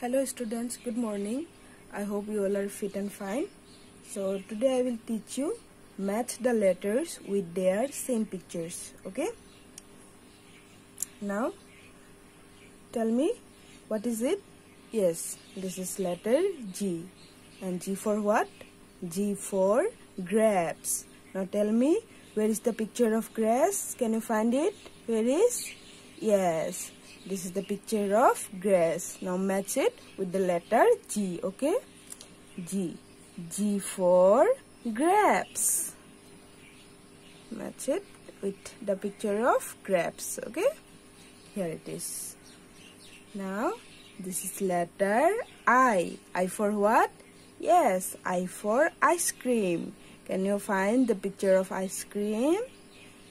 Hello students, good morning. I hope you all are fit and fine. So today I will teach you match the letters with their same pictures. Okay? Now tell me what is it? Yes, this is letter G. And G for what? G for grapes. Now tell me where is the picture of grass? Can you find it? Where is? Yes, this is the picture of grass. Now match it with the letter G, okay? G. G for grapes. Match it with the picture of grapes, okay? Here it is. Now, this is letter I. I for what? Yes, I for ice cream. Can you find the picture of ice cream?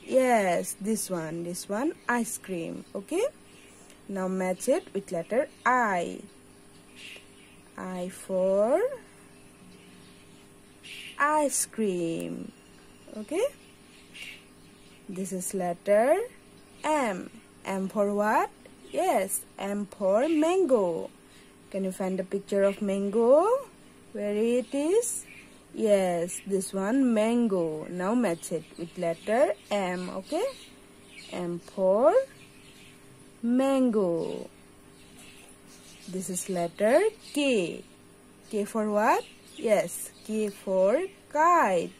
Yes, this one, this one, ice cream, okay? Now match it with letter I. I for ice cream. Okay? This is letter M. M for what? Yes, M for mango. Can you find the picture of mango? Where it is? Yes, this one mango. Now match it with letter M. Okay? M for mango. This is letter K. K for what? Yes, K for kite.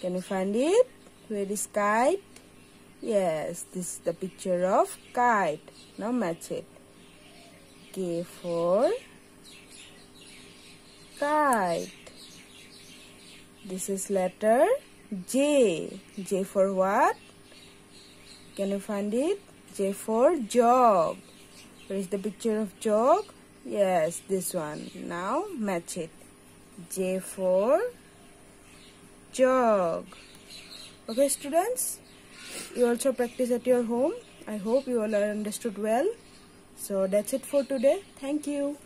Can you find it? Where is kite? Yes, this is the picture of kite. Now match it. K for kite. This is letter J. J for what? Can you find it? J for jog. Where is the picture of jog? Yes, this one. Now match it. J for jog. Okay, students? You also practice at your home. I hope you all understood well. So that's it for today. Thank you.